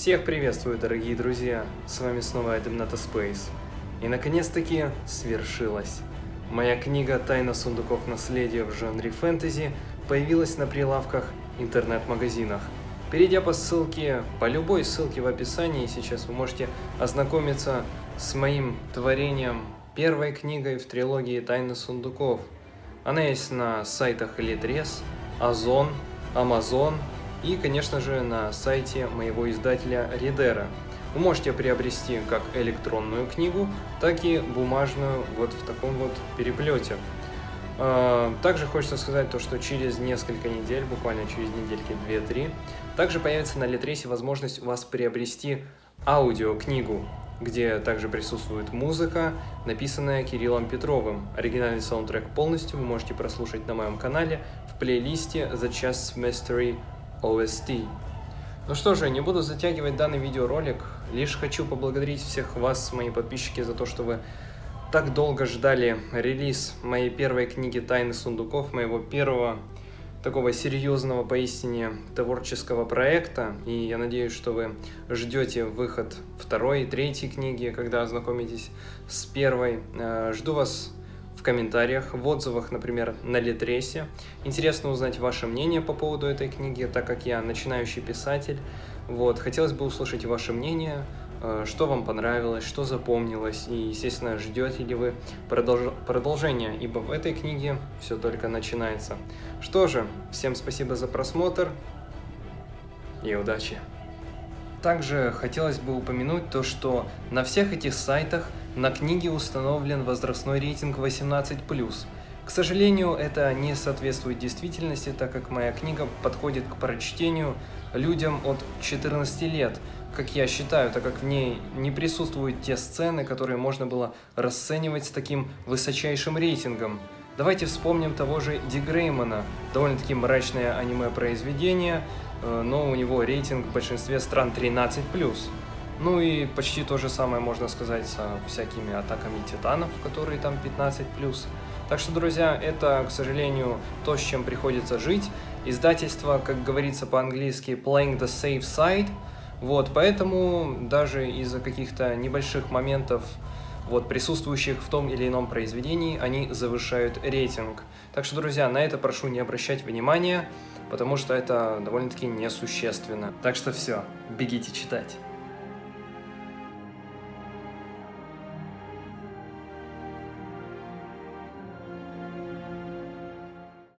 Всех приветствую, дорогие друзья! С вами снова Adamnata Space. И наконец-таки свершилось. Моя книга «Тайна сундуков наследия» в жанре фэнтези появилась на прилавках интернет-магазинах. Перейдя по ссылке, по любой ссылке в описании, сейчас вы можете ознакомиться с моим творением, первой книгой в трилогии «Тайны сундуков». Она есть на сайтах Литрес, Озон, Amazon и, конечно же, на сайте моего издателя Ридера. Вы можете приобрести как электронную книгу, так и бумажную вот в таком вот переплете. А, также хочется сказать то, что через несколько недель, буквально через недельки 2-3, также появится на Литресе возможность у вас приобрести аудиокнигу, где также присутствует музыка, написанная Кириллом Петровым. Оригинальный саундтрек полностью вы можете прослушать на моем канале в плейлисте The Chess Mystery OST. Ну что же, не буду затягивать данный видеоролик, лишь хочу поблагодарить всех вас, мои подписчики, за то, что вы так долго ждали релиз моей первой книги «Тайны сундуков», моего первого такого серьезного поистине творческого проекта. И я надеюсь, что вы ждете выход второй и третьей книги, когда ознакомитесь с первой. Э, жду вас в комментариях, в отзывах, например, на Литресе. Интересно узнать ваше мнение по поводу этой книги, так как я начинающий писатель. Вот, хотелось бы услышать ваше мнение, э, что вам понравилось, что запомнилось, и, естественно, ждете ли вы продолж... продолжения, ибо в этой книге все только начинается. Что же, всем спасибо за просмотр и удачи! Также хотелось бы упомянуть то, что на всех этих сайтах на книге установлен возрастной рейтинг 18+. К сожалению, это не соответствует действительности, так как моя книга подходит к прочтению людям от 14 лет, как я считаю, так как в ней не присутствуют те сцены, которые можно было расценивать с таким высочайшим рейтингом. Давайте вспомним того же Ди Греймана, довольно-таки мрачное аниме-произведение, э, но у него рейтинг в большинстве стран 13+. Ну и почти то же самое можно сказать со всякими атаками титанов, которые там 15+. Так что, друзья, это, к сожалению, то, с чем приходится жить. Издательство, как говорится по-английски, playing the safe side. Вот, поэтому даже из-за каких-то небольших моментов, вот, присутствующих в том или ином произведении, они завышают рейтинг. Так что, друзья, на это прошу не обращать внимания, потому что это довольно-таки несущественно. Так что все, бегите читать.